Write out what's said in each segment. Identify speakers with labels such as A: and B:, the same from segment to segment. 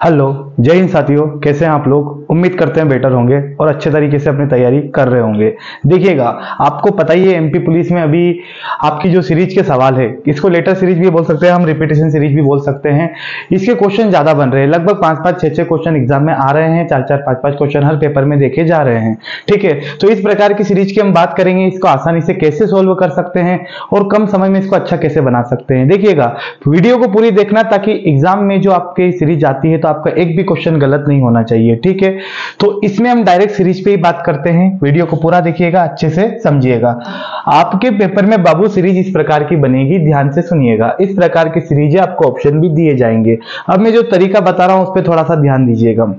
A: Hello जय हिंद साथियों कैसे हैं आप लोग उम्मीद करते हैं बेटर होंगे और अच्छे तरीके से अपनी तैयारी कर रहे होंगे देखिएगा आपको पता ही है एमपी पुलिस में अभी आपकी जो सीरीज के सवाल है इसको लेटर सीरीज भी बोल सकते हैं हम रिपीटेशन सीरीज भी बोल सकते हैं इसके क्वेश्चन ज्यादा बन रहे हैं लगभग पांच पांच छह छह क्वेश्चन एग्जाम में आ रहे हैं चार चार पांच पांच क्वेश्चन हर पेपर में देखे जा रहे हैं ठीक है तो इस प्रकार की सीरीज की हम बात करेंगे इसको आसानी से कैसे सोल्व कर सकते हैं और कम समय में इसको अच्छा कैसे बना सकते हैं देखिएगा वीडियो को पूरी देखना ताकि एग्जाम में जो आपकी सीरीज आती है तो आपका एक भी क्वेश्चन गलत नहीं होना चाहिए ठीक है तो इसमें हम डायरेक्ट सीरीज पे ही बात करते हैं वीडियो को पूरा देखिएगा अच्छे से समझिएगा आपके पेपर में बाबू सीरीज इस प्रकार की बनेगी ध्यान से सुनिएगा इस प्रकार की सीरीज आपको ऑप्शन भी दिए जाएंगे अब मैं जो तरीका बता रहा हूं उस पर थोड़ा सा ध्यान दीजिएगा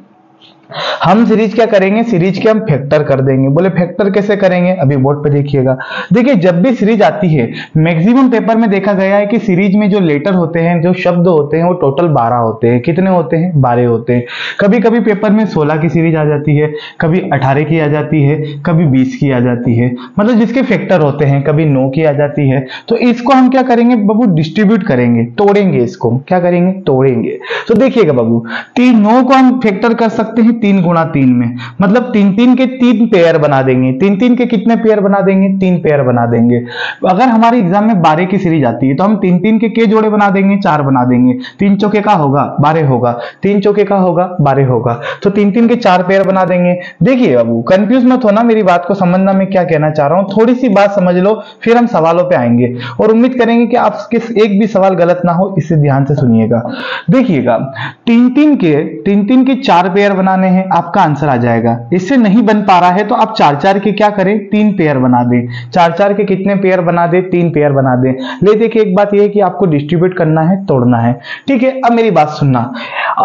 A: हम सीरीज क्या करेंगे सीरीज के हम फैक्टर कर देंगे बोले फैक्टर कैसे करेंगे अभी बोर्ड पे देखिएगा देखिए जब भी सीरीज आती है मैक्सिमम पेपर में देखा गया है कि सीरीज में जो लेटर होते हैं जो शब्द होते हैं वो टोटल बारह होते हैं कितने होते हैं बारह होते हैं कभी कभी पेपर में सोलह की सीरीज आ जाती है कभी अठारह की आ जाती है कभी बीस की आ जाती है मतलब जिसके फैक्टर होते हैं कभी नौ की आ जाती है तो इसको हम क्या करेंगे बाबू डिस्ट्रीब्यूट करेंगे तोड़ेंगे इसको क्या करेंगे तोड़ेंगे तो देखिएगा बाबू तीन नौ को हम फैक्टर कर सकते हैं तीन गुणा तीन में मतलब तीन तीन के तीन पेयर बना देंगे तीन तीन के कितने पेयर बना देंगे तीन पेयर बना देंगे अगर हमारे एग्जाम में बारह की सीरीज आती है तो हम तीन तीन के के जोड़े बना देंगे चार बना देंगे तीन चौके का होगा बारह होगा तीन चौके का होगा बारह होगा तो तीन तीन के चार पेयर बना देंगे देखिए बाबू कंफ्यूज मत होना मेरी बात को समझना में क्या कहना चाह रहा हूँ थोड़ी सी बात समझ लो फिर हम सवालों पर आएंगे और उम्मीद करेंगे कि आप एक भी सवाल गलत ना हो इसे ध्यान से सुनिएगा देखिएगा तीन तीन के तीन तीन के चार पेयर बनाने रहे हैं आपका आंसर आ जाएगा इससे नहीं बन पा रहा है तो आप चार चार के क्या करें तीन पेयर बना दें चार चार के कितने पेयर बना दें तीन पेयर बना दें ले देखिए एक बात यह है कि आपको डिस्ट्रीब्यूट करना है तोड़ना है ठीक है अब मेरी बात सुनना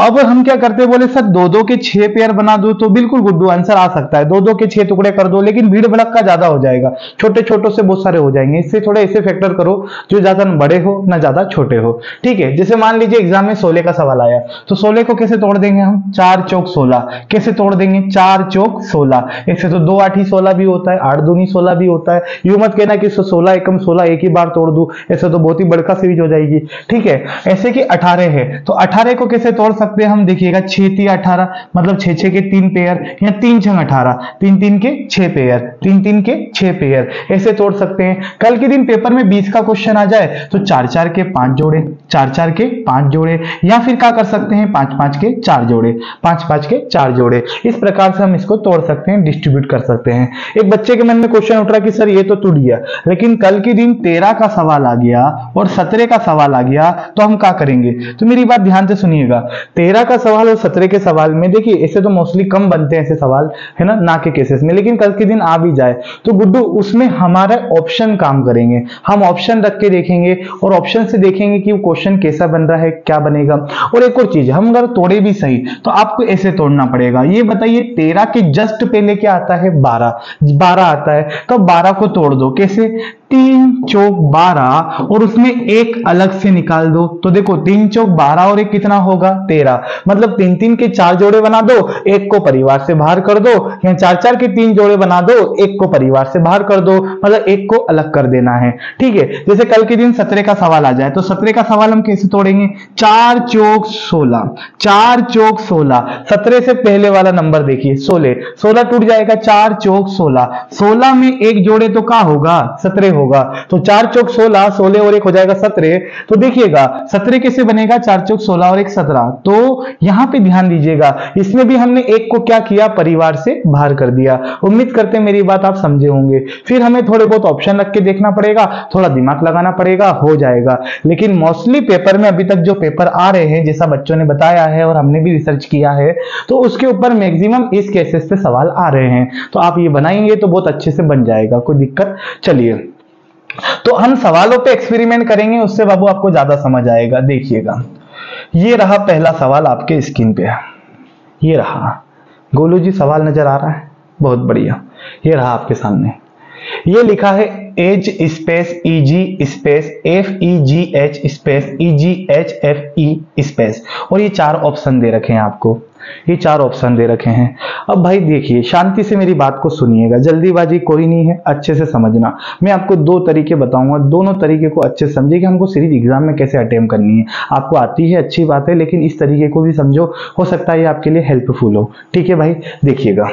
A: अब हम क्या करते बोले सर दो दो के छह पेयर बना दो तो बिल्कुल गुड्डू आंसर आ सकता है दो दो के छह टुकड़े कर दो लेकिन भीड़ भड़क का ज्यादा हो जाएगा छोटे छोटे से बहुत सारे हो जाएंगे इससे थोड़े ऐसे फैक्टर करो जो ज्यादा ना बड़े हो ना ज्यादा छोटे हो ठीक है जैसे मान लीजिए एग्जाम में सोलह का सवाल आया तो सोलह को कैसे तोड़ देंगे हम चार चौक सोलह कैसे तोड़ देंगे चार चौक सोलह इससे तो दो आठ ही सोलह भी होता है आठ दूनी सोलह भी होता है यू मत कहना कि सोलह एकम सोलह एक ही बार तोड़ दू ऐसे तो बहुत ही बड़का सीरीज हो जाएगी ठीक है ऐसे की अठारह है तो अठारह को कैसे तोड़ सकते हैं हम देखिएगा छह ती अठारह मतलब छे छे के तीन पेयर या तीन छंग अठारह तीन तीन के छह पेयर तीन तीन के छह पेयर ऐसे तोड़ सकते हैं कल के दिन पेपर में बीस का क्वेश्चन आ जाए तो चार चार के पांच जोड़े चार चार के पांच जोड़े या फिर क्या कर सकते हैं पांच पांच के चार जोड़े पांच पांच के चार चार जोड़े इस प्रकार से हम इसको तोड़ सकते हैं डिस्ट्रीब्यूट कर सकते हैं एक बच्चे के मन में क्वेश्चन उठ रहा कि सर ये तो टूट गया लेकिन कल के दिन तेरह का सवाल आ गया और सत्रह का सवाल आ गया तो हम क्या करेंगे तो मेरी बात ध्यान से सुनिएगा तेरह का सवाल और सत्रह के सवाल में देखिए ऐसे तो मोस्टली कम बनते हैं ऐसे सवाल है ना ना के केसेस में लेकिन कल के दिन आ भी जाए तो गुड्डू उसमें हमारा ऑप्शन काम करेंगे हम ऑप्शन रख के देखेंगे और ऑप्शन से देखेंगे कि क्वेश्चन कैसा बन रहा है क्या बनेगा और एक और चीज हम अगर तोड़े भी सही तो आपको ऐसे तोड़ना पड़ेगा ये बताइए तेरह के जस्ट पहले क्या आता है बारह बारह आता है तो बारह को तोड़ दो कैसे तीन चौक बारह और उसमें एक अलग से निकाल दो तो देखो तीन चौक बारह और एक कितना होगा तेरह मतलब तीन तीन के चार जोड़े बना दो एक को परिवार से बाहर कर दो या चार चार के तीन जोड़े बना दो एक को परिवार से बाहर कर दो मतलब एक को अलग कर देना है ठीक है जैसे कल के दिन सत्रह का सवाल आ जाए तो सत्रह का सवाल हम कैसे तोड़ेंगे चार चौक सोलह चार चौक सोलह सत्रह से पहले वाला नंबर देखिए सोलह सोलह टूट जाएगा चार चौक सोलह सोलह में एक जोड़े तो क्या होगा सत्रह होगा तो चार चौक सोलह सोलह और एक हो जाएगा सत्रह तो देखिएगा सत्रह कैसे बनेगा चार चौक सोलह और एक सत्रह तो यहां पे ध्यान दीजिएगा इसमें भी हमने एक को क्या किया परिवार से बाहर कर दिया उम्मीद करते मेरी बात आप समझे होंगे फिर हमें थोड़े बहुत ऑप्शन रख के देखना पड़ेगा थोड़ा दिमाग लगाना पड़ेगा हो जाएगा लेकिन मोस्टली पेपर में अभी तक जो पेपर आ रहे हैं जैसा बच्चों ने बताया है और हमने भी रिसर्च किया है तो उसके ऊपर मैक्सिमम इस केसेस पे सवाल आ रहे हैं तो आप ये बनाएंगे तो बहुत अच्छे से बन जाएगा कोई दिक्कत चलिए तो हम सवालों पे एक्सपेरिमेंट करेंगे उससे बाबू आपको ज्यादा समझ आएगा देखिएगा ये रहा पहला सवाल आपके स्क्रीन पे ये रहा गोलू जी सवाल नजर आ रहा है बहुत बढ़िया ये रहा आपके सामने ये लिखा है H space E G space F E G H space E G H F E space और ये चार ऑप्शन दे रखे हैं आपको ये चार ऑप्शन दे रखे हैं अब भाई देखिए शांति से मेरी बात को सुनिएगा जल्दीबाजी कोई नहीं है अच्छे से समझना मैं आपको दो तरीके बताऊंगा दोनों तरीके को अच्छे से समझिए कि हमको सीरीज एग्जाम में कैसे अटेम्प करनी है आपको आती है अच्छी बात है लेकिन इस तरीके को भी समझो हो सकता है ये आपके लिए हेल्पफुल हो ठीक है भाई देखिएगा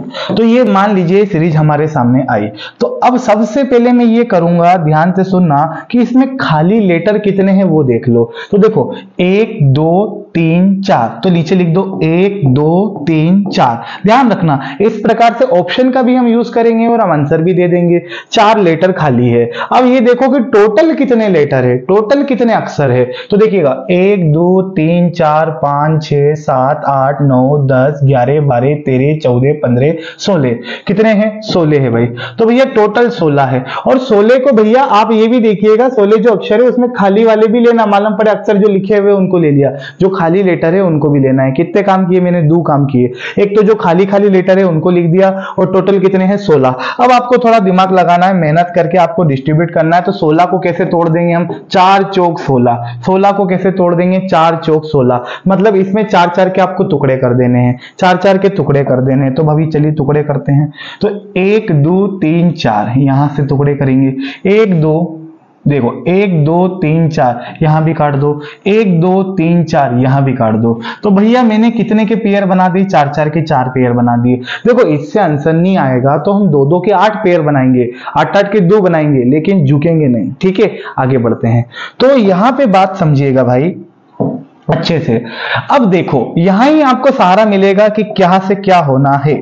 A: तो ये मान लीजिए सीरीज हमारे सामने आई तो अब सबसे पहले मैं ये करूंगा ध्यान से सुनना कि इसमें खाली लेटर कितने हैं वो देख लो तो देखो एक दो तीन चार तो नीचे लिख दो एक दो तीन चार ध्यान रखना इस प्रकार से ऑप्शन का भी हम यूज करेंगे और हम आंसर भी दे देंगे चार लेटर खाली है अब ये देखो कि टोटल कितने लेटर है टोटल कितने अक्षर है तो देखिएगा एक दो तीन चार पांच छह सात आठ नौ दस ग्यारह बारह तेरह चौदह पंद्रह करे सोलह कितने हैं सोलह है भाई तो भैया टोटल सोलह है और सोलह को भैया आप ये भी देखिएगा सोलह जो अक्षर है उसमें खाली वाले भी लेना मालूम पड़े अक्षर जो लिखे हुए उनको ले लिया जो खाली लेटर है उनको भी लेना है कितने काम किए मैंने दो काम किए एक तो जो खाली खाली लेटर है उनको लिख दिया और टोटल कितने हैं सोलह अब आपको थोड़ा दिमाग लगाना है मेहनत करके आपको डिस्ट्रीब्यूट करना है तो सोलह को कैसे तोड़ देंगे हम चार चौक सोलह सोलह को कैसे तोड़ देंगे चार चौक सोलह मतलब इसमें चार चार के आपको टुकड़े कर देने हैं चार चार के टुकड़े कर देने हैं तो भाभी चलिए टुकड़े करते हैं तो एक दो तीन चार यहां से टुकड़े करेंगे एक दो देखो एक दो तीन चार यहां भी काट दो एक दो तीन चार यहां भी काट दो तो भैया मैंने कितने के पेयर बना दिए चार चार के चार पेयर बना दिए देखो इससे आंसर नहीं आएगा तो हम दो दो के आठ पेयर बनाएंगे आठ आठ के दो बनाएंगे लेकिन झुकेंगे नहीं ठीक है आगे बढ़ते हैं तो यहां पे बात समझिएगा भाई अच्छे से अब देखो यहां ही आपको सहारा मिलेगा कि क्या से क्या होना है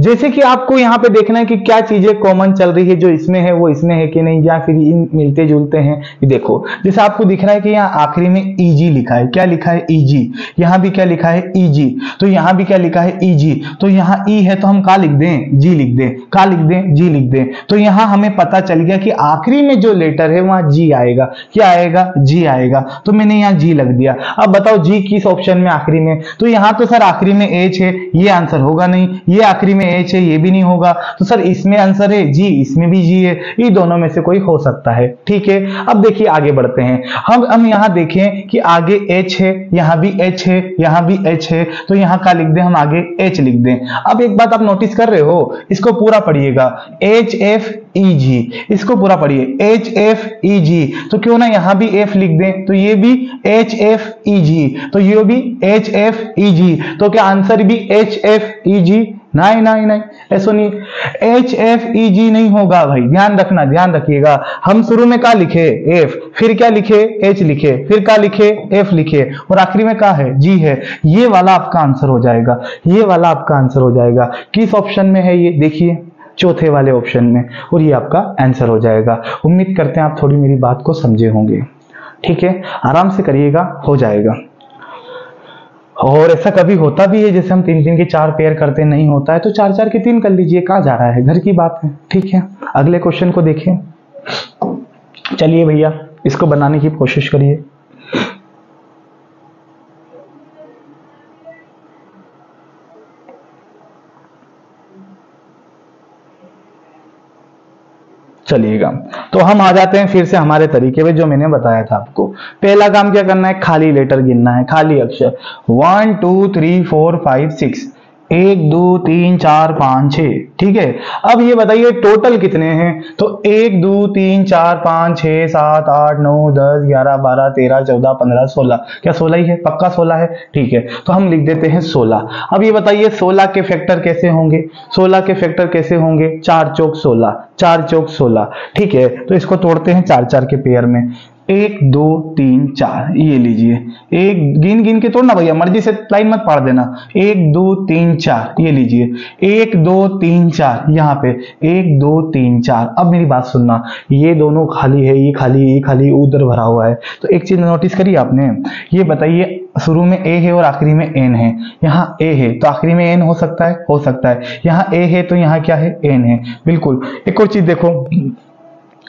A: जैसे कि आपको यहाँ पे देखना है कि क्या चीजें कॉमन चल रही है जो इसमें है वो इसमें है कि नहीं या फिर इन मिलते जुलते हैं देखो जैसे आपको दिख रहा है कि यहाँ आखिरी में ईजी e लिखा है क्या लिखा है ईजी e यहां भी क्या लिखा है ईजी e तो यहां भी क्या लिखा है ईजी तो यहाँ ई है तो हम का लिख दें जी लिख दें का लिख दें जी लिख दें तो यहां हमें पता चल गया कि आखिरी में जो लेटर है वहां जी आएगा क्या आएगा जी आएगा तो मैंने यहाँ जी लग दिया अब बताओ जी किस ऑप्शन में आखिरी में तो यहाँ तो सर आखिरी में एच है ये आंसर होगा नहीं ये आखिरी में एच है ये भी नहीं होगा तो सर इसमें आंसर है जी इसमें भी जी है ये दोनों में से कोई हो सकता है ठीक है अब देखिए आगे बढ़ते हैं हम हम यहाँ देखें कि आगे एच है यहाँ भी एच है यहाँ भी एच है तो यहाँ का लिख दें हम आगे एच लिख दें अब एक बात आप नोटिस कर रहे हो इसको पूरा पढ़िएगा H F E G e इसको पूरा पढ़िए एच एफ ई जी तो क्यों ना यहां भी एफ लिख दें तो ये भी एच एफ ई जी तो ये भी एच एफ ई जी तो क्या आंसर भी एच एफ ई जी नहीं नहीं नहीं ऐसा नहीं एच एफ ई जी नहीं होगा भाई ध्यान रखना ध्यान रखिएगा हम शुरू में क्या लिखे एफ फिर क्या लिखे एच लिखे फिर क्या लिखे एफ लिखे और आखिरी में क्या है जी है ये वाला आपका आंसर हो जाएगा ये वाला आपका आंसर हो जाएगा किस ऑप्शन में है ये देखिए चौथे वाले ऑप्शन में और ये आपका आंसर हो जाएगा उम्मीद करते हैं आप थोड़ी मेरी बात को समझे होंगे ठीक है आराम से करिएगा हो जाएगा और ऐसा कभी होता भी है जैसे हम तीन तीन के चार पेयर करते नहीं होता है तो चार चार के तीन कर लीजिए कहा जा रहा है घर की बात है ठीक है अगले क्वेश्चन को देखें चलिए भैया इसको बनाने की कोशिश करिए चलिएगा तो हम आ जाते हैं फिर से हमारे तरीके पे जो मैंने बताया था आपको पहला काम क्या करना है खाली लेटर गिनना है खाली अक्षर one two three four five six एक दो तीन चार पांच छ ठीक है अब ये बताइए टोटल कितने हैं तो एक दो तीन चार पांच छ सात आठ नौ दस ग्यारह बारह तेरह चौदह पंद्रह सोलह क्या सोलह ही है पक्का सोलह है ठीक है तो हम लिख देते हैं सोलह अब ये बताइए सोलह के फैक्टर कैसे होंगे सोलह के फैक्टर कैसे होंगे चार चौक सोलह चार चौक सोलह ठीक है तो इसको तोड़ते हैं चार चार के पेयर में एक दो तीन चार ये लीजिए एक गिन गिन के तोड़ना भैया मर्जी से लाइन मत पाड़ देना एक दो तीन चार ये लीजिए एक दो तीन चार यहाँ पे एक दो तीन चार अब मेरी बात सुनना ये दोनों खाली है ये खाली ये खाली उधर भरा हुआ है तो एक चीज नोटिस करिए आपने ये बताइए शुरू में ए है और आखिरी में एन है यहाँ ए है तो आखिरी में एन हो सकता है हो सकता है यहाँ ए है तो यहाँ क्या है एन है बिल्कुल एक और चीज देखो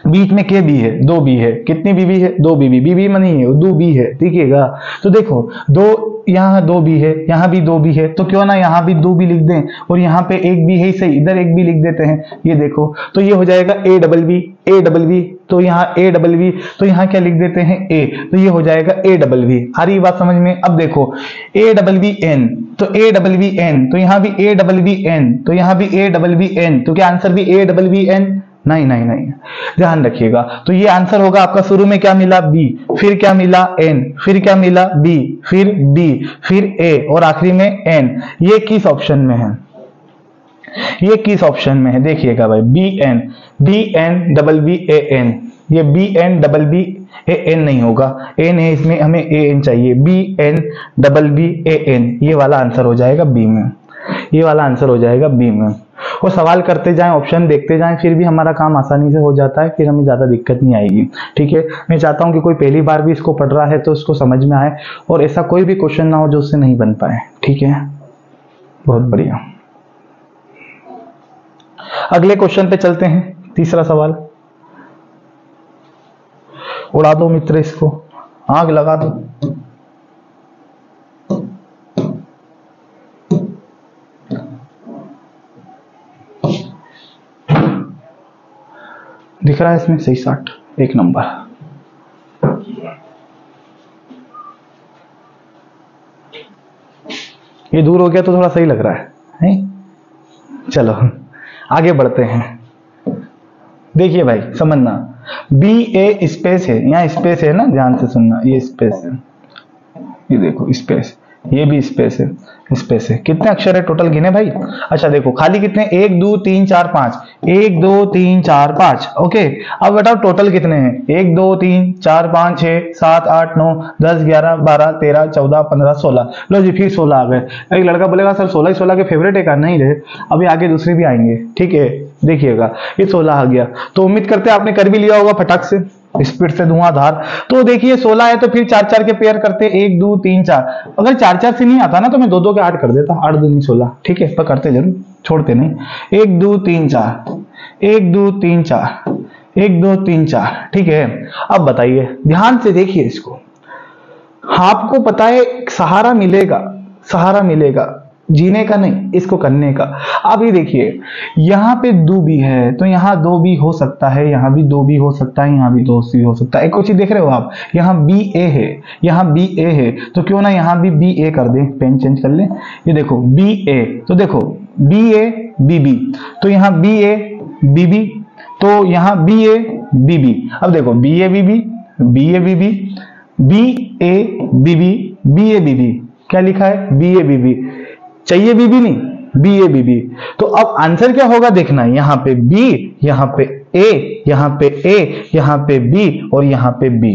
A: बीच में के बी है दो बी है कितनी बीबी है दो बीबी बीबी में नहीं है दो बी है ठीक है तो देखो दो यहाँ दो बी है यहाँ भी दो बी है तो क्यों ना यहाँ भी दो बी लिख दें और यहाँ पे एक बी है ही सही इधर एक बी लिख देते हैं ये देखो तो ये हो जाएगा A double B A double B तो यहाँ ए डबल बी तो यहाँ क्या लिख देते हैं ए तो ये हो जाएगा ए डबल बी आ रही बात समझ में अब देखो ए डबल बी एन तो ए डबल बी एन तो यहाँ भी ए डबल बी एन तो यहाँ भी ए डबल बी एन तो क्या आंसर भी ए डबल बी एन नहीं नहीं नहीं ध्यान रखिएगा तो ये आंसर होगा आपका शुरू में क्या मिला बी फिर क्या मिला एन फिर क्या मिला बी फिर बी फिर ए और आखिरी में एन ये किस ऑप्शन में है ये किस ऑप्शन में है देखिएगा भाई B N B N double B A N ये B N double B A N नहीं होगा एन है इसमें हमें ए एन चाहिए B N double B A N ये वाला आंसर हो जाएगा बी में ये वाला आंसर हो जाएगा बी में वो सवाल करते जाएं ऑप्शन देखते जाएं फिर भी हमारा काम आसानी से हो जाता है फिर हमें ज़्यादा दिक्कत नहीं आएगी ठीक है मैं चाहता हूँ कि कोई पहली बार भी इसको पढ़ रहा है तो उसको समझ में आए और ऐसा कोई भी क्वेश्चन ना हो जो उससे नहीं बन पाए ठीक है बहुत बढ़िया अगले क्वेश्चन पे चलते हैं तीसरा सवाल उड़ा दो मित्र इसको आग लगा दो दिख रहा है इसमें सही साठ एक नंबर ये दूर हो गया तो थोड़ा सही लग रहा है, नहीं? चलो आगे बढ़ते हैं देखिए भाई समझना बी ए स्पेस है यहां स्पेस है ना ध्यान से सुनना ये स्पेस है ये देखो स्पेस ये भी स्पेस है स्पेस है कितने अक्षर है टोटल गिने भाई अच्छा देखो खाली कितने एक दो तीन चार पांच एक दो तीन चार पांच ओके अब बताओ टोटल कितने हैं एक दो तीन चार पांच छह सात आठ नौ दस ग्यारह बारह तेरह चौदह पंद्रह सोलह लो जी फिर सोलह आ गए एक लड़का बोलेगा सर सोलह ही सोलह के फेवरेट है का नहीं रहे अभी आगे दूसरे भी आएंगे ठीक है देखिएगा ये सोलह आ गया तो उम्मीद करते आपने कर भी लिया होगा फटाक से स्पीड से धुआंधार तो देखिए 16 है तो फिर चार चार के पेयर करते एक दो तीन चार अगर चार चार से नहीं आता ना तो मैं दो दो के आठ कर देता आठ दो नहीं सोलह ठीक है पर करते जरूर छोड़ते नहीं एक दो तीन चार एक दो तीन चार एक दो तीन चार ठीक है अब बताइए ध्यान से देखिए इसको आपको पता है सहारा मिलेगा सहारा मिलेगा जीने का नहीं इसको करने का अभी देखिए यहाँ पे दो भी है तो यहाँ दो भी हो सकता है यहाँ भी दो भी हो सकता है यहाँ भी दो भी हो सकता है एक और चीज देख रहे हो आप यहाँ बी ए है यहाँ बी ए है तो क्यों ना यहाँ भी बी ए कर दे पेन चेंज कर ले ये देखो बी ए तो देखो बी ए बी बी तो यहाँ बी ए बी बी तो यहाँ बी ए बी बी अब देखो B A B B B A B B B A B B B A B B क्या लिखा है बी ए बी बी चाहिए बीबी नहीं बी ए बीबी तो अब आंसर क्या होगा देखना यहाँ पे बी यहाँ पे ए यहां पे ए यहाँ पे बी और यहां पे बी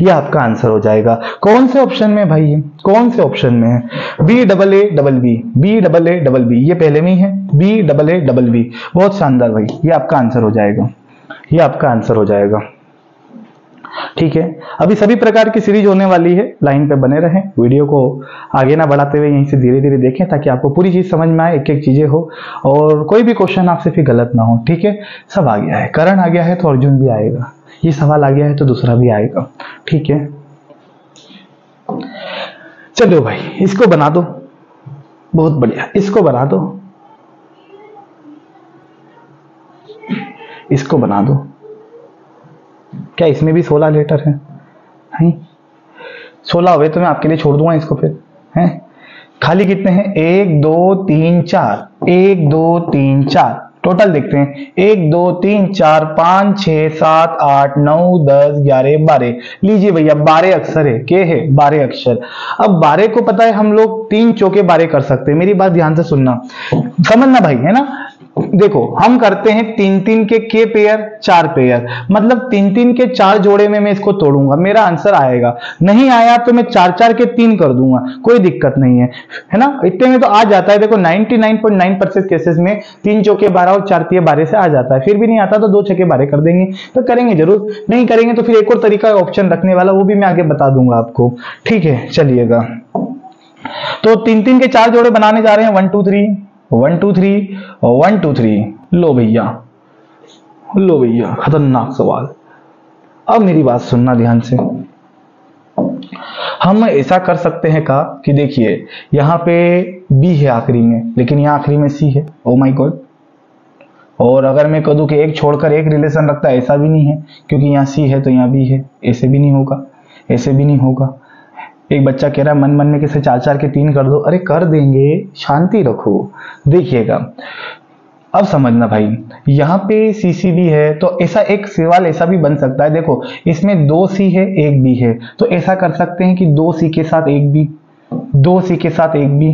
A: ये आपका आंसर हो जाएगा कौन से ऑप्शन में भाई है कौन से ऑप्शन में है B double A double B B double A double B ये पहले में ही है B double A double B बहुत शानदार भाई ये आपका आंसर हो जाएगा ये आपका आंसर हो जाएगा ठीक है अभी सभी प्रकार की सीरीज होने वाली है लाइन पे बने रहें वीडियो को आगे ना बढ़ाते हुए यहीं से धीरे धीरे देखें ताकि आपको पूरी चीज़ समझ में आए एक एक चीज़ें हो और कोई भी क्वेश्चन आपसे फिर गलत ना हो ठीक है सब आ गया है करण आ गया है तो अर्जुन भी आएगा ये सवाल आ गया है तो दूसरा भी आएगा ठीक है चलो भाई इसको बना दो बहुत बढ़िया इसको बना दो इसको बना दो क्या इसमें भी सोलह लेटर है हैं सोलह हुए तो मैं आपके लिए छोड़ दूंगा इसको फिर हैं खाली कितने हैं एक दो तीन चार एक दो तीन चार टोटल देखते हैं एक दो तीन चार पांच छ सात आठ नौ दस ग्यारह बारह लीजिए भैया बारह अक्षर है के है बारह अक्षर अब बारह को पता है हम लोग तीन चौके बारह कर सकते हैं मेरी बात ध्यान से सुनना समझना भाई है ना देखो हम करते हैं तीन तीन के के पेयर चार पेयर मतलब तीन तीन के चार जोड़े में मैं इसको तोड़ूंगा मेरा आंसर आएगा नहीं आया तो मैं चार चार के तीन कर दूंगा कोई दिक्कत नहीं है है ना इतने में तो आ जाता है देखो 99.9 परसेंट केसेस में तीन चौके बारह और चार तीय बारह से आ जाता है फिर भी नहीं आता तो दो छके बारह कर देंगे तो करेंगे जरूर नहीं करेंगे तो फिर एक और तरीका ऑप्शन रखने वाला वो भी मैं आगे बता दूंगा आपको ठीक है चलिएगा तो तीन तीन के चार जोड़े बनाने जा रहे हैं one two three one two three one two three लो भैया लो भैया खतरनाक सवाल अब मेरी बात सुनना ध्यान से हम ऐसा कर सकते हैं का कि देखिए यहाँ पे बी है आखिरी में लेकिन यहाँ आखिरी में सी है ओ माई गॉड और अगर मैं कह दू कि एक छोड़कर एक रिलेशन रखता है ऐसा भी नहीं है क्योंकि यहाँ सी है तो यहाँ बी है ऐसे भी नहीं होगा ऐसे भी नहीं होगा एक बच्चा कह रहा है मन मन में किसे चार चार के तीन कर दो अरे कर देंगे शांति रखो देखिएगा अब समझना भाई यहाँ पे सीसीबी है तो ऐसा एक सवाल ऐसा भी बन सकता है देखो इसमें दो सी है एक बी है तो ऐसा कर सकते हैं कि दो सी के साथ एक बी दो सी के साथ एक बी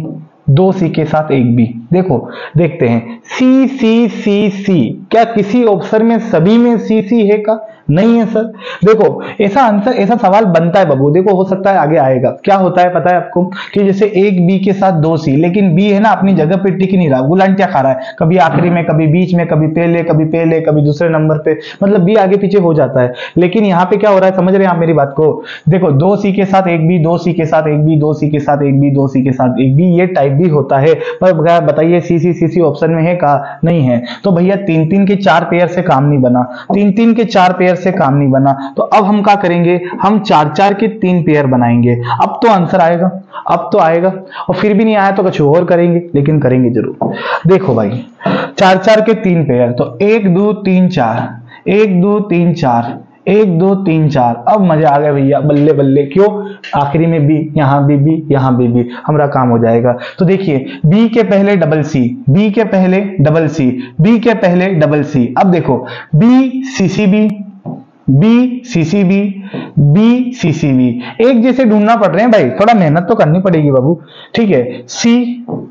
A: दो सी के साथ एक बी देखो देखते हैं सी सी सी सी क्या किसी ऑप्शन में सभी में सी सी है का नहीं है सर देखो ऐसा आंसर ऐसा सवाल बनता है बबू देखो हो सकता है आगे आएगा क्या होता है पता है आपको कि जैसे एक बी के साथ दो सी लेकिन बी है ना अपनी जगह पे टिक नहीं रहा गुलांटिया खा रहा है कभी आखिरी में कभी बीच में कभी पहले कभी पहले कभी दूसरे नंबर पे मतलब बी आगे पीछे हो जाता है लेकिन यहाँ पे क्या हो रहा है समझ रहे हैं आप मेरी बात को देखो दो सी के साथ एक बी दो सी के साथ एक बी दो सी के साथ एक बी दो सी के साथ एक बी ये टाइप भी होता है पर बताइए सी सी सी सी ऑप्शन में है कहा नहीं है तो भैया तीन तीन के चार पेयर से काम नहीं बना तीन तीन के चार पेयर पेयर से काम नहीं बना तो अब हम क्या करेंगे हम चार चार के तीन पेयर बनाएंगे अब तो आंसर आएगा अब तो आएगा और फिर भी नहीं आया तो कुछ और करेंगे लेकिन करेंगे जरूर देखो भाई चार चार के तीन पेयर तो एक दो तीन चार एक दो तीन चार एक दो तीन चार अब मजा आ गया भैया बल्ले बल्ले क्यों आखिरी में बी यहां बी बी यहां बी बी हमारा काम हो जाएगा तो देखिए बी के पहले डबल सी बी के पहले डबल सी बी के पहले डबल सी अब देखो B C C B B C C B B C C B एक जैसे ढूंढना पड़ रहे हैं भाई थोड़ा मेहनत तो करनी पड़ेगी बाबू ठीक है सी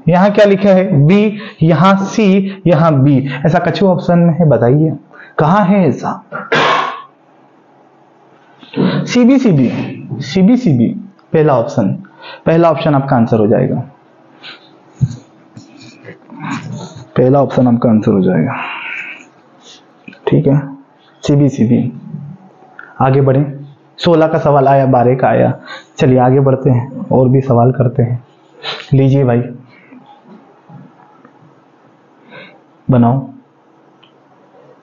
A: यहां क्या लिखा है बी यहां सी यहां बी ऐसा कछु ऑप्शन में है बताइए कहा है ऐसा सी बी सी बी पहला ऑप्शन पहला ऑप्शन आपका आंसर हो जाएगा पहला ऑप्शन आपका आंसर हो जाएगा ठीक है सी बी आगे बढ़ें सोलह का सवाल आया बारह का आया चलिए आगे बढ़ते हैं और भी सवाल करते हैं लीजिए भाई बनाओ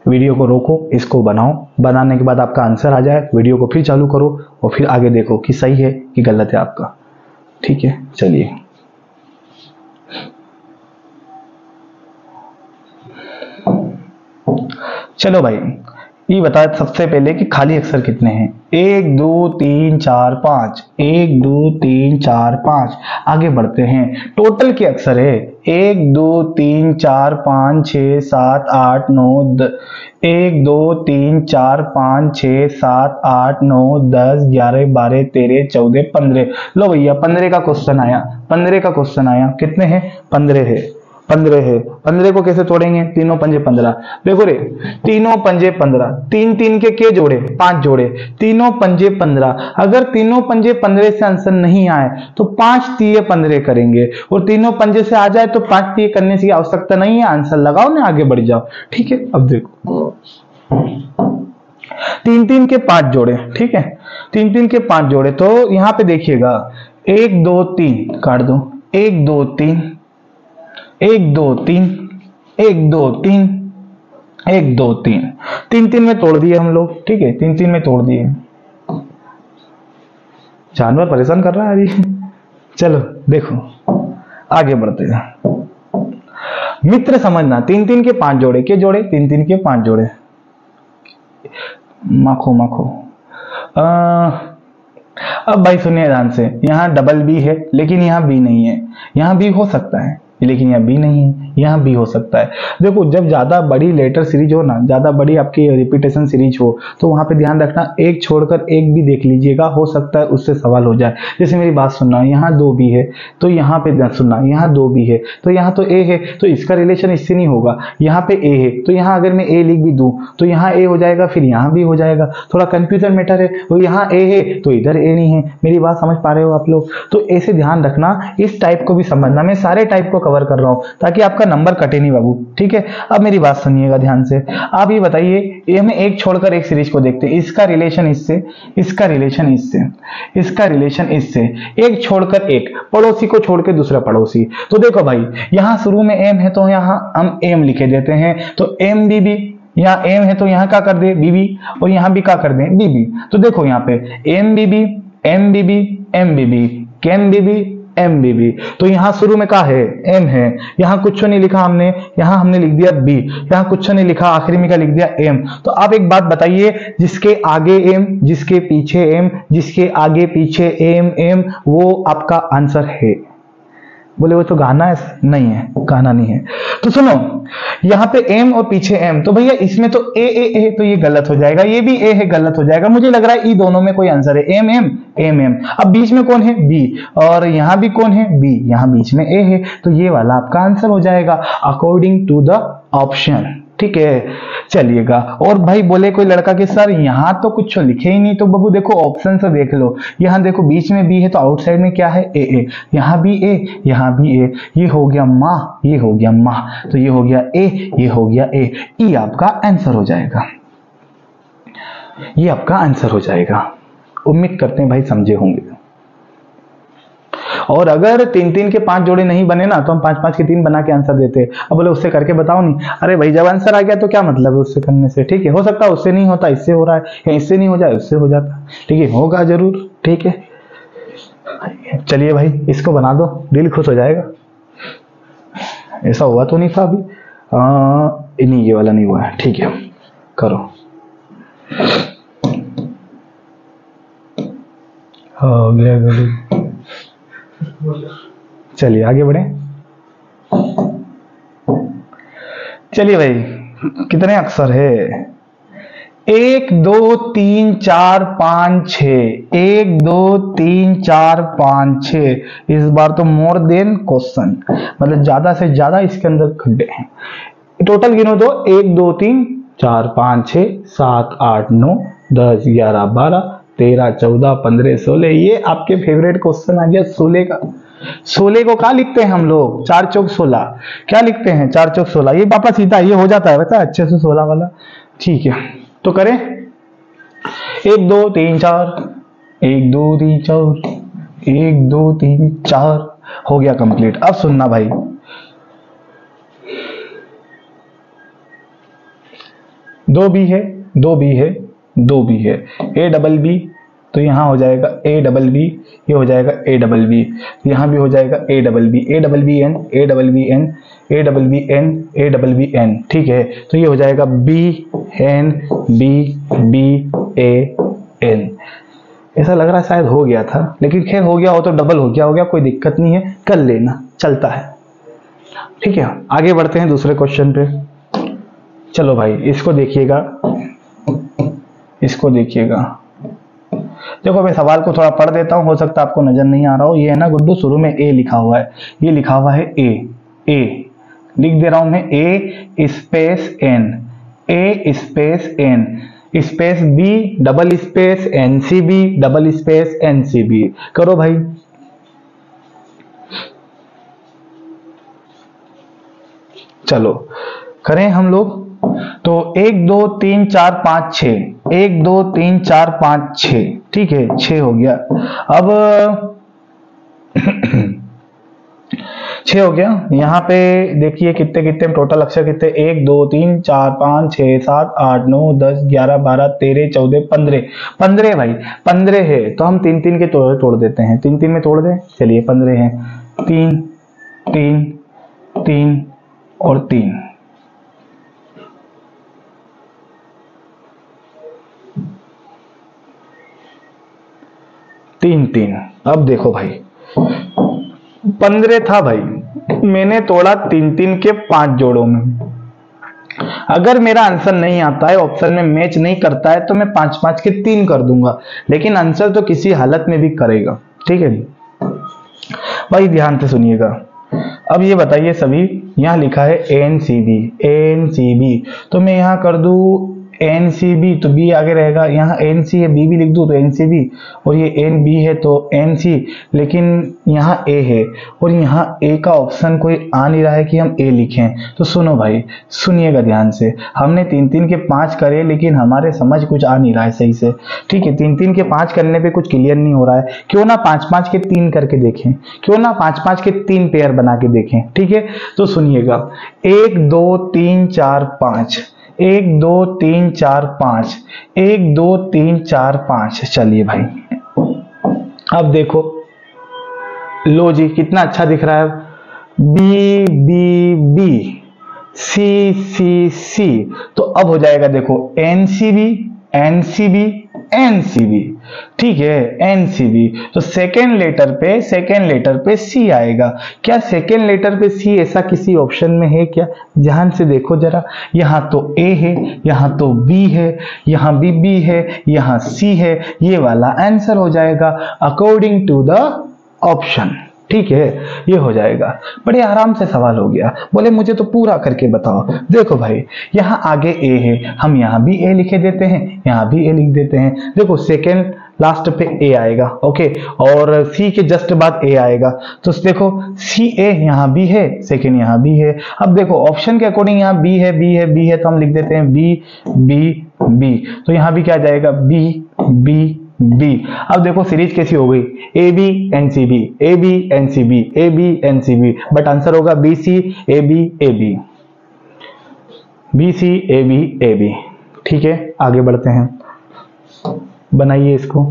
A: वीडियो को रोको इसको बनाओ बनाने के बाद आपका आंसर आ जाए वीडियो को फिर चालू करो और फिर आगे देखो कि सही है कि गलत है आपका ठीक है चलिए चलो भाई ये बताए सबसे पहले कि खाली अक्षर कितने हैं एक दो तीन चार पांच एक दो तीन चार पांच आगे बढ़ते हैं टोटल के अक्षर है एक दो तीन चार पांच छ सात आठ नौ द एक दो तीन चार पांच छ सात आठ नौ दस ग्यारह बारह तेरह चौदह पंद्रह लो भैया पंद्रह का क्वेश्चन आया पंद्रह का क्वेश्चन आया कितने हैं पंद्रह है पंद्रह है पंद्रह को कैसे तोड़ेंगे तीनों पंजे पंद्रह देखो रे तीनों पंजे पंद्रह तीन तीन के के जोड़े पांच जोड़े तीनों पंजे पंद्रह अगर तीनों पंजे पंद्रह से आंसर नहीं आए तो पांच तीय पंद्रह करेंगे और तीनों पंजे से आ जाए तो पांच तीय करने से आवश्यकता नहीं है आंसर लगाओ ना आगे बढ़ जाओ ठीक है अब देखो तीन तीन के पांच जोड़े ठीक है तीन तीन के पांच जोड़े तो यहां पे देखिएगा एक दो तीन काट दो एक दो तीन एक दो तीन एक दो तीन एक दो तीन तीन तीन में तोड़ दिए हम लोग ठीक है तीन तीन में तोड़ दिए जानवर परेशान कर रहा है अभी चलो देखो आगे बढ़ते हैं मित्र समझना तीन तीन के पांच जोड़े के जोड़े तीन तीन के पांच जोड़े माखो माखो अब भाई सुनिए ध्यान से यहाँ डबल बी है लेकिन यहाँ बी नहीं है यहां बी हो सकता है लेकिन यहाँ बी नहीं है यहाँ बी हो सकता है देखो जब ज़्यादा बड़ी लेटर सीरीज हो ना ज़्यादा बड़ी आपकी रिपीटेशन सीरीज हो तो वहाँ पे ध्यान रखना एक छोड़कर एक भी देख लीजिएगा हो सकता है उससे सवाल हो जाए जैसे मेरी बात सुनना यहाँ दो बी है तो यहाँ पे सुनना यहाँ दो बी है तो यहाँ तो ए है तो इसका रिलेशन इससे नहीं होगा यहाँ पे ए है तो यहाँ अगर मैं ए लिख भी दूँ तो यहाँ ए हो जाएगा फिर यहाँ भी हो जाएगा थोड़ा कन्फ्यूजन मैटर है तो यहाँ ए है तो इधर ए नहीं है मेरी बात समझ पा रहे हो आप लोग तो ऐसे ध्यान रखना इस टाइप को भी समझना मैं सारे टाइप को कवर कर रहा हूँ ताकि आपका नंबर कटे नहीं बाबू ठीक है अब मेरी बात सुनिएगा ध्यान से आप ये बताइए हम एक छोड़कर एक सीरीज को देखते हैं इसका रिलेशन इससे इसका रिलेशन इससे इसका रिलेशन इससे एक छोड़कर एक पड़ोसी को छोड़ के दूसरा पड़ोसी तो देखो भाई यहाँ शुरू में एम है तो यहाँ हम एम लिखे देते हैं तो एम बी बी यहाँ एम है तो यहाँ क्या कर दे बीबी और यहाँ भी क्या कर दे बीबी तो देखो यहाँ पे M B B M B B M B B कैम बीबी एम बी बी तो यहाँ शुरू में क्या है एम है यहां कुछ नहीं लिखा हमने यहां हमने लिख दिया बी यहाँ कुछ नहीं लिखा आखिरी में क्या लिख दिया एम तो आप एक बात बताइए जिसके आगे एम जिसके पीछे एम जिसके आगे पीछे एम एम वो आपका आंसर है बोले वो तो गाना है नहीं है गाना नहीं है तो सुनो यहाँ पे एम और पीछे एम तो भैया इसमें तो ए ए ए तो ये गलत हो जाएगा ये भी ए है गलत हो जाएगा मुझे लग रहा है ई e दोनों में कोई आंसर है एम एम एम एम अब बीच में कौन है बी और यहां भी कौन है बी यहाँ बीच में ए है तो ये वाला आपका आंसर हो जाएगा अकॉर्डिंग टू द ऑप्शन ठीक है चलिएगा और भाई बोले कोई लड़का कि सर यहाँ तो कुछ लिखे ही नहीं तो बबू देखो ऑप्शन से देख लो यहाँ देखो बीच में बी है तो आउटसाइड में क्या है ए ए यहाँ भी ए यहाँ भी ए ये हो गया माँ ये हो गया माँ तो ये हो गया ए ये हो गया ए ई e आपका आंसर हो जाएगा ये e आपका आंसर हो जाएगा उम्मीद करते हैं भाई समझे होंगे और अगर तीन तीन के पांच जोड़े नहीं बने ना तो हम पांच पांच के तीन बना के आंसर देते अब बोले उससे करके बताओ नहीं अरे भाई जब आंसर आ गया तो क्या मतलब है उससे करने से ठीक है हो सकता है उससे नहीं होता इससे हो रहा है या इससे नहीं हो जाए उससे हो जाता ठीक है होगा जरूर ठीक है चलिए भाई इसको बना दो दिल खुश हो जाएगा ऐसा हुआ तो नहीं था अभी आ, नहीं ये वाला नहीं हुआ है ठीक है करो हो हाँ, गया गया चलिए आगे बढ़े चलिए भाई कितने अक्षर है एक दो तीन चार पांच छ एक दो तीन चार पांच छ इस बार तो मोर देन क्वेश्चन मतलब ज्यादा से ज्यादा इसके अंदर खड्डे हैं टोटल गिनो तो एक दो तीन चार पांच छ सात आठ नौ दस ग्यारह बारह तेरह चौदह पंद्रह सोलह ये आपके फेवरेट क्वेश्चन आ गया सोलह का सोलह को क्या लिखते हैं हम लोग चार चौक सोलह क्या लिखते हैं चार चौक सोलह ये पापा सीधा ये हो जाता है बता अच्छे से सोलह वाला ठीक है तो करें एक दो तीन चार एक दो तीन चार एक दो तीन चार हो गया कंप्लीट अब सुनना भाई दो भी है दो भी है दो बी है ए डबल बी तो यहाँ हो जाएगा ए डबल बी ये हो जाएगा ए डबल बी यहाँ भी हो जाएगा A double B A double B N A double B N A double B N A double B N ठीक है तो ये हो जाएगा B N B B A N ऐसा लग रहा शायद हो गया था लेकिन खैर हो गया हो तो डबल हो गया हो गया कोई दिक्कत नहीं है कर लेना चलता है ठीक है आगे बढ़ते हैं दूसरे क्वेश्चन पे चलो भाई इसको देखिएगा इसको देखिएगा देखो मैं सवाल को थोड़ा पढ़ देता हूं हो सकता है आपको नजर नहीं आ रहा हो ये है ना गुड्डू शुरू में ए लिखा हुआ है ये लिखा हुआ है ए ए लिख दे रहा हूं मैं A space N A space N space B double space N C B double space N C B करो भाई चलो करें हम लोग तो एक दो तीन चार पांच छ एक दो तीन चार पांच छ ठीक है छ हो गया अब छ हो गया यहाँ पे देखिए कितने कितने टोटल अक्षर कितने एक दो तीन चार पांच छ सात आठ नौ दस ग्यारह बारह तेरह चौदह पंद्रह पंद्रह भाई पंद्रह है तो हम तीन तीन के तोड़ तोड़ देते हैं तीन तीन में तोड़ दें चलिए पंद्रह है तीन तीन तीन और तीन तीन तीन अब देखो भाई पंद्रह था भाई मैंने तोड़ा तीन तीन के पांच जोड़ों में अगर मेरा आंसर नहीं आता है ऑप्शन में मैच नहीं करता है तो मैं पांच पांच के तीन कर दूंगा लेकिन आंसर तो किसी हालत में भी करेगा ठीक है भाई ध्यान से सुनिएगा अब ये बताइए सभी यहां लिखा है N C B N C B तो मैं यहां कर दू एन सी बी तो बी आगे रहेगा यहाँ एन सी है बी भी लिख दूँ तो एन सी बी और ये एन बी है तो एन सी लेकिन यहाँ ए है और यहाँ ए का ऑप्शन कोई आ नहीं रहा है कि हम ए लिखें तो सुनो भाई सुनिएगा ध्यान से हमने तीन तीन के पाँच करे लेकिन हमारे समझ कुछ आ नहीं रहा है सही से ठीक है तीन तीन के पाँच करने पर कुछ क्लियर नहीं हो रहा है क्यों ना पाँच पाँच के तीन करके देखें क्यों ना पाँच पाँच के तीन पेयर बना के देखें ठीक है तो सुनिएगा एक दो तीन चार पाँच एक दो तीन चार पांच एक दो तीन चार पांच चलिए भाई अब देखो लो जी कितना अच्छा दिख रहा है B B B C C C तो अब हो जाएगा देखो N C B N C B N C B ठीक है एन सी बी तो सेकेंड लेटर पे सेकेंड लेटर पे सी आएगा क्या सेकेंड लेटर पे सी ऐसा किसी ऑप्शन में है क्या ध्यान से देखो जरा यहाँ तो ए है यहाँ तो बी है यहाँ बी बी है यहाँ सी है ये वाला आंसर हो जाएगा अकॉर्डिंग टू द ऑप्शन ठीक है ये हो जाएगा बड़े आराम से सवाल हो गया बोले मुझे तो पूरा करके बताओ देखो भाई यहाँ आगे ए है हम यहाँ भी ए लिखे देते हैं यहाँ भी ए लिख देते हैं देखो सेकेंड लास्ट पे ए आएगा ओके और सी के जस्ट बाद ए आएगा तो देखो सी ए यहाँ भी है सेकेंड यहाँ भी है अब देखो ऑप्शन के अकॉर्डिंग यहाँ बी है बी है बी है तो हम लिख देते हैं बी बी बी तो यहाँ भी क्या जाएगा बी बी बी अब देखो सीरीज कैसी हो गई A B N C B A B N C B A B N C B but answer होगा B C A B A B B C A B A B ठीक है आगे बढ़ते हैं बनाइए इसको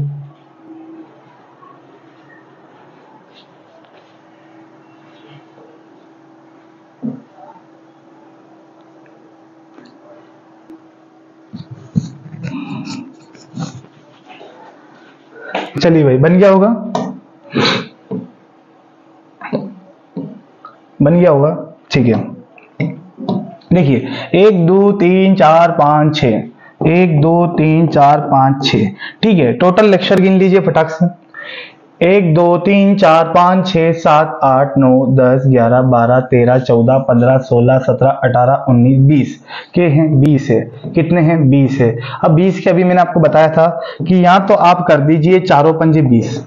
A: चलिए भाई बन गया होगा बन गया होगा ठीक है देखिए एक दो तीन चार पांच छ एक दो तीन चार पांच छ ठीक है टोटल लेक्चर गिन लीजिए फटाक से एक दो तीन चार पाँच छः सात आठ नौ दस ग्यारह बारह तेरह चौदह पंद्रह सोलह सत्रह अठारह उन्नीस बीस के हैं बीस है कितने हैं बीस है अब बीस के अभी मैंने आपको बताया था कि या तो आप कर दीजिए चारों पंजे बीस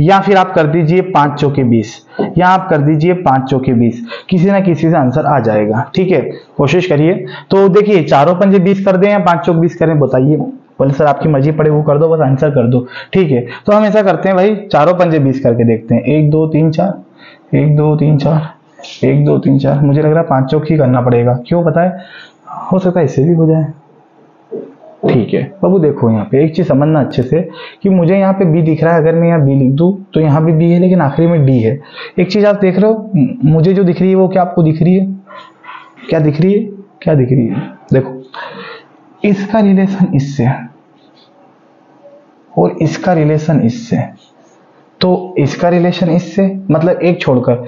A: या फिर आप कर दीजिए पाँच चौके बीस या आप कर दीजिए पाँच चौके बीस किसी ना किसी से आंसर आ जाएगा ठीक है कोशिश करिए तो देखिए चारों पंजे बीस कर दें या पाँच चौक बीस करें बताइए बोले सर आपकी मर्जी पड़े वो कर दो बस आंसर कर दो ठीक है तो हम ऐसा करते हैं भाई चारों पंजे बीस करके देखते हैं एक दो तीन चार एक दो तीन चार एक दो तीन चार मुझे लग रहा है पांचों की करना पड़ेगा क्यों पता है हो सकता है इससे भी हो जाए ठीक है बाबू देखो यहाँ पे एक चीज समझना अच्छे से कि मुझे यहाँ पे बी दिख रहा है अगर मैं यहाँ बी लिख दू तो यहाँ भी बी है लेकिन आखिरी में डी है एक चीज आप देख रहे हो मुझे जो दिख रही है वो क्या आपको दिख रही है क्या दिख रही है क्या दिख रही है देखो इसका रिलेशन इससे है और इसका रिलेशन इससे तो इसका रिलेशन इससे मतलब एक छोड़कर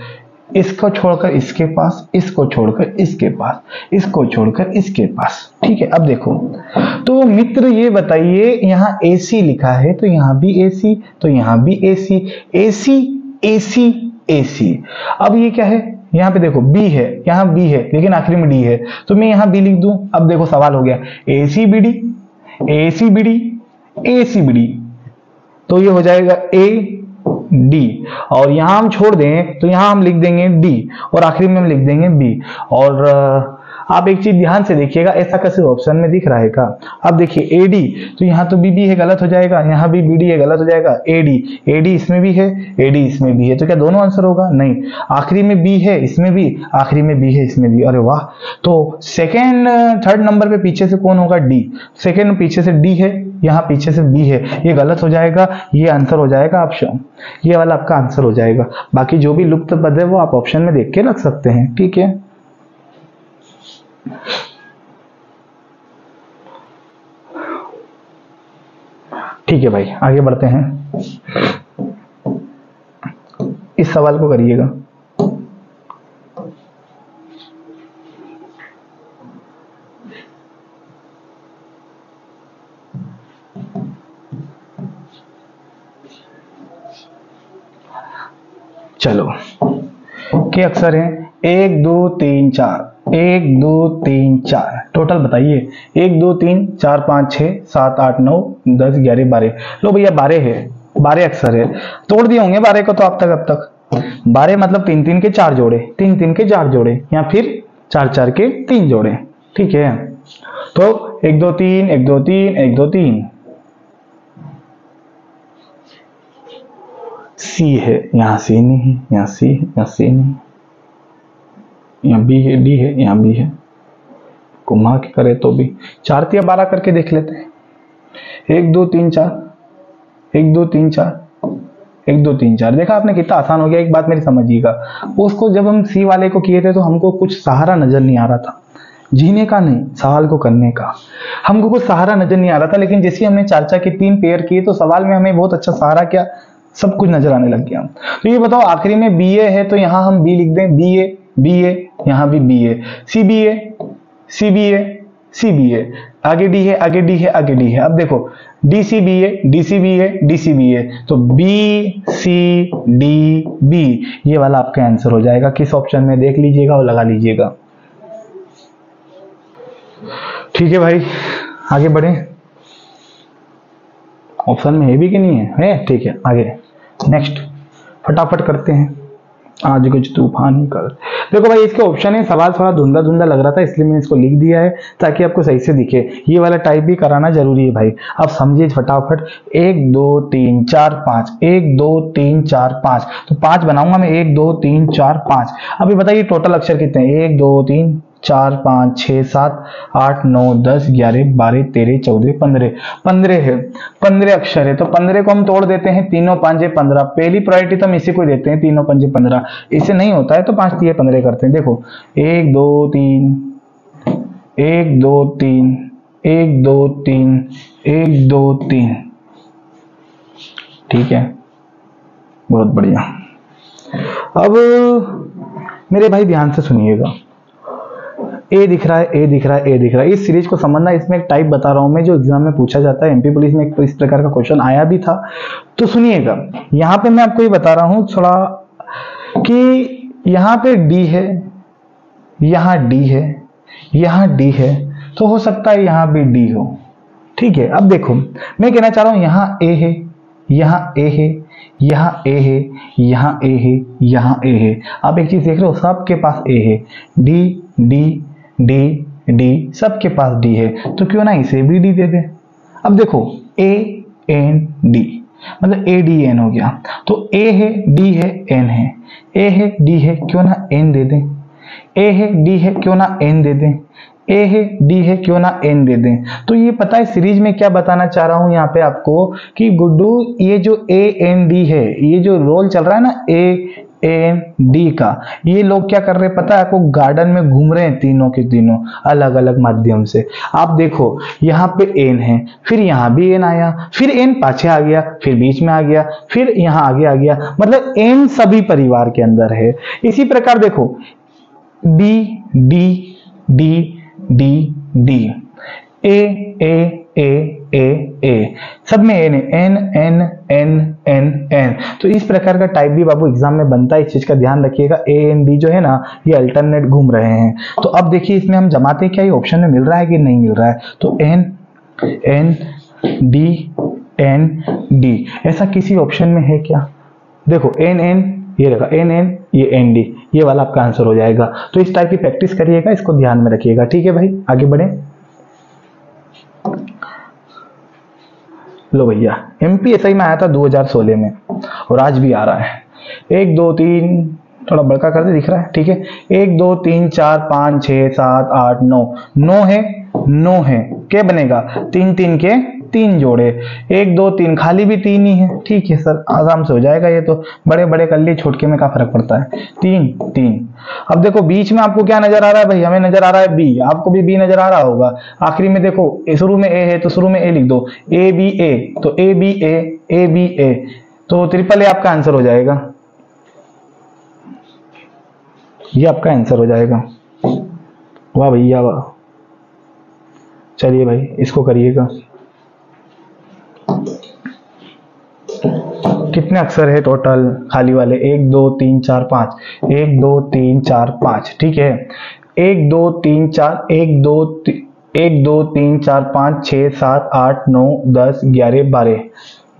A: इसको छोड़कर इसके पास इसको छोड़कर इसके पास इसको छोड़कर इसके पास ठीक है अब देखो तो मित्र ये बताइए यहाँ एसी लिखा है तो यहाँ भी एसी तो यहाँ भी एसी एसी एसी एसी अब ये क्या है यहाँ पे देखो बी है यहाँ बी है लेकिन आखिरी में डी है तो मैं यहाँ बी लिख दू अब देखो सवाल हो गया A C B D A C B D A C D तो ये हो जाएगा ए डी और यहां हम छोड़ दें तो यहां हम लिख देंगे डी और आखिरी में हम लिख देंगे बी और आप एक चीज ध्यान से देखिएगा ऐसा कैसे ऑप्शन में दिख रहा है का अब देखिए एडी तो यहाँ तो बीबी है गलत हो जाएगा यहाँ भी बीडी है गलत हो जाएगा एडी एडी इसमें भी है एडी इसमें भी है तो क्या दोनों आंसर होगा नहीं आखिरी में बी है इसमें भी आखिरी में बी है इसमें भी अरे वाह तो सेकेंड थर्ड नंबर पे पीछे से कौन होगा डी सेकेंड पीछे से डी है यहाँ पीछे से बी है ये गलत हो जाएगा ये आंसर हो जाएगा ऑप्शन ये वाला आपका आंसर हो जाएगा बाकी जो भी लुप्त पद है वो आप ऑप्शन में देख के रख सकते हैं ठीक है ठीक है भाई आगे बढ़ते हैं इस सवाल को करिएगा चलो के अक्षर हैं एक दो तीन चार एक दो तीन चार टोटल बताइए एक दो तीन चार पाँच छः सात आठ नौ दस ग्यारह बारह लो भैया बारह है बारह अक्सर है तोड़ दिए होंगे बारह को तो अब तक अब तक बारह मतलब तीन तीन के चार जोड़े तीन तीन के चार जोड़े या फिर चार चार के तीन जोड़े ठीक है तो एक दो तीन एक दो तीन एक दो तीन सी है यहाँ सी नहीं है यहाँ सी है यहाँ सी नहीं यहाँ बी है डी है यहाँ बी है को के करे तो भी चार या बारह करके देख लेते हैं एक दो तीन चार एक दो तीन चार एक दो तीन चार देखा आपने कितना आसान हो गया एक बात मेरी समझिएगा उसको जब हम सी वाले को किए थे तो हमको कुछ सहारा नजर नहीं आ रहा था जीने का नहीं सवाल को करने का हमको कुछ सहारा नजर नहीं आ रहा था लेकिन जैसे हमने चर्चा के तीन पेयर किए तो सवाल में हमें बहुत अच्छा सहारा क्या सब कुछ नजर आने लग गया तो ये बताओ आखिरी में बी ए है तो यहाँ हम बी लिख दें बी ए बी ए यहां भी B A C B A C B A C B A आगे डी है आगे डी है आगे डी है अब देखो D C B A D C B A D C B A तो बी सी डी बी ये वाला आपका आंसर हो जाएगा किस ऑप्शन में देख लीजिएगा और लगा लीजिएगा ठीक है भाई आगे बढ़े ऑप्शन में है भी कि नहीं है है ठीक है आगे नेक्स्ट फटाफट करते हैं आज कुछ तूफान ही कर देखो भाई इसके ऑप्शन है सवाल थोड़ा धुंधा धुंधा लग रहा था इसलिए मैंने इसको लिख दिया है ताकि आपको सही से दिखे ये वाला टाइप भी कराना जरूरी है भाई अब समझिए फटाफट एक दो तीन चार पाँच एक दो तीन चार पाँच तो पाँच बनाऊंगा मैं एक दो तीन चार पाँच अभी बताइए टोटल अक्षर कितने एक दो तीन चार पाँच छः सात आठ नौ दस ग्यारह बारह तेरह चौदह पंद्रह पंद्रह है पंद्रह अक्षर है तो पंद्रह को हम तोड़ देते हैं तीनों पांचे पंद्रह पहली प्रायोरिटी तो हम इसी को देते हैं तीनों पंजे पंद्रह इसे नहीं होता है तो पांच तीय पंद्रह करते हैं देखो एक दो तीन एक दो तीन एक दो तीन एक दो तीन ठीक है बहुत बढ़िया अब मेरे भाई ध्यान से सुनिएगा ए दिख रहा है ए दिख रहा है ए दिख रहा है इस सीरीज को समझना इसमें एक टाइप बता रहा हूं मैं जो एग्जाम में पूछा जाता है एमपी पुलिस में एक इस प्रकार का क्वेश्चन आया भी था तो सुनिएगा यहां पे मैं आपको ये बता रहा हूं थोड़ा कि यहां पे डी है यहां डी है यहां डी है तो हो सकता है यहां भी डी हो ठीक है अब देखो मैं कहना चाह रहा हूं यहां ए है यहां ए है यहां ए है यहां ए है यहां ए है आप एक चीज देख रहे हो सबके पास ए है डी डी डी डी सबके पास डी है तो क्यों ना इसे भी डी दे दे अब देखो ए एन डी मतलब ए डी एन हो गया तो ए है डी है एन है ए है डी है क्यों ना एन दे दें ए है डी है क्यों ना एन दे दें ए है डी है क्यों ना एन दे दें तो ये पता है सीरीज में क्या बताना चाह रहा हूं यहाँ पे आपको कि गुड्डू ये जो ए एन डी है ये जो रोल चल रहा है ना ए ए डी का ये लोग क्या कर रहे हैं पता है आपको गार्डन में घूम रहे हैं तीनों के तीनों अलग अलग माध्यम से आप देखो यहाँ पे एन है फिर यहाँ भी एन आया फिर एन पाछे आ गया फिर बीच में आ गया फिर यहाँ आगे आ गया मतलब एन सभी परिवार के अंदर है इसी प्रकार देखो D D D D D A A A A सब में N N N N N N तो इस प्रकार का टाइप भी बाबू एग्जाम में बनता है इस चीज का ध्यान रखिएगा ए एन बी जो है ना ये अल्टरनेट घूम रहे हैं तो अब देखिए इसमें हम जमाते क्या ये ऑप्शन में मिल रहा है कि नहीं मिल रहा है तो N N D N D ऐसा किसी ऑप्शन में है क्या देखो एन एन ये रहेगा एन एन ये एन डी ये वाला आपका आंसर हो जाएगा तो इस टाइप की प्रैक्टिस करिएगा इसको ध्यान में रखिएगा ठीक है भाई आगे बढ़े लो भैया एम में आया था 2016 में और आज भी आ रहा है एक दो तीन थोड़ा बड़का करते दिख रहा है ठीक है एक दो तीन चार पाँच छ सात आठ नौ नौ है नौ है क्या बनेगा तीन तीन के तीन जोड़े एक दो तीन खाली भी तीन ही है ठीक है सर आराम से हो जाएगा ये तो बड़े बड़े कर लिए छोटके में का फर्क पड़ता है तीन तीन अब देखो बीच में आपको क्या नजर आ रहा है भाई हमें नजर आ रहा है बी आपको भी बी नजर आ रहा होगा आखिरी में देखो शुरू में ए है तो शुरू में ए लिख दो ए बी ए तो ए B A A B A तो ट्रिपल ए आपका आंसर हो जाएगा ये आपका आंसर हो जाएगा वाह भैया वाह चलिए भाई इसको करिएगा कितने अक्षर है टोटल खाली वाले एक दो तीन चार पांच एक दो तीन चार पांच ठीक है एक दो तीन चार एक दो एक दो तीन चार पांच छ सात आठ नौ दस ग्यारह बारह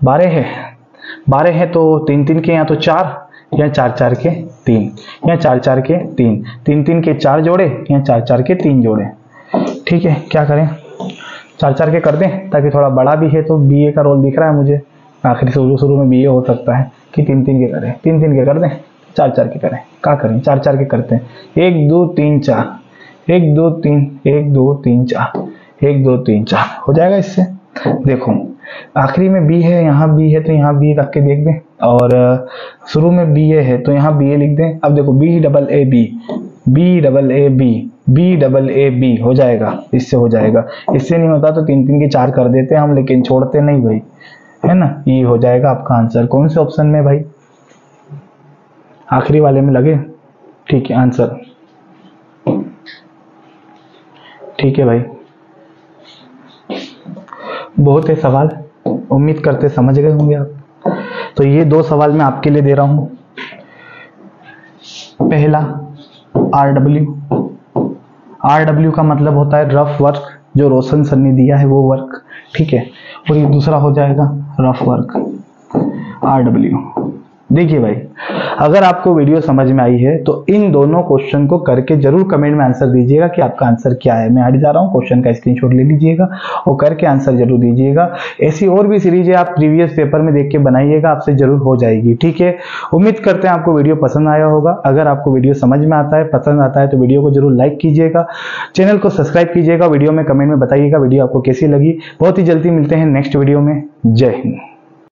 A: बारह है बारह है तो तीन तीन के यहाँ तो चार या चार चार के तीन या चार चार के तीन तीन तीन के चार जोड़े या चार चार के तीन जोड़े ठीक है क्या करें चार चार के कर दें ताकि थोड़ा बड़ा भी है तो बी ए का रोल दिख रहा है मुझे आखिरी शुरू शुरू में भी ये हो सकता है कि तीन तीन के करें तीन तीन के कर दें चार चार के करें क्या करें चार चार के करते हैं एक दो तीन चार एक दो तीन एक दो तीन चार एक दो तीन चार हो जाएगा इससे देखो आखिरी में बी है यहाँ बी है तो यहाँ बी रख के देख दें और शुरू में बी ए है तो यहाँ बी ए लिख दें अब देखो B double A B B double A B B double A B हो जाएगा इससे हो जाएगा इससे नहीं होता तो तीन तीन के चार कर देते हैं हम लेकिन छोड़ते नहीं भाई है ना ये हो जाएगा आपका आंसर कौन से ऑप्शन में भाई आखिरी वाले में लगे ठीक है आंसर ठीक है भाई बहुत है सवाल उम्मीद करते समझ गए होंगे आप तो ये दो सवाल मैं आपके लिए दे रहा हूं पहला आर डब्ल्यू आर डब्ल्यू का मतलब होता है रफ वर्क जो रोशन सर ने दिया है वो वर्क ठीक है और ये दूसरा हो जाएगा रफ वर्क आर डब्ल्यू देखिए भाई अगर आपको वीडियो समझ में आई है तो इन दोनों क्वेश्चन को करके जरूर कमेंट में आंसर दीजिएगा कि आपका आंसर क्या है मैं हट जा रहा हूँ क्वेश्चन का स्क्रीनशॉट ले लीजिएगा और करके आंसर जरूर दीजिएगा ऐसी और भी सीरीज है आप प्रीवियस पेपर में देख के बनाइएगा आपसे जरूर हो जाएगी ठीक है उम्मीद करते हैं आपको वीडियो पसंद आया होगा अगर आपको वीडियो समझ में आता है पसंद आता है तो वीडियो को जरूर लाइक कीजिएगा चैनल को सब्सक्राइब कीजिएगा वीडियो में कमेंट में बताइएगा वीडियो आपको कैसी लगी बहुत ही जल्दी मिलते हैं नेक्स्ट वीडियो में जय हिंद